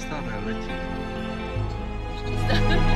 stanęły ci. Ściska.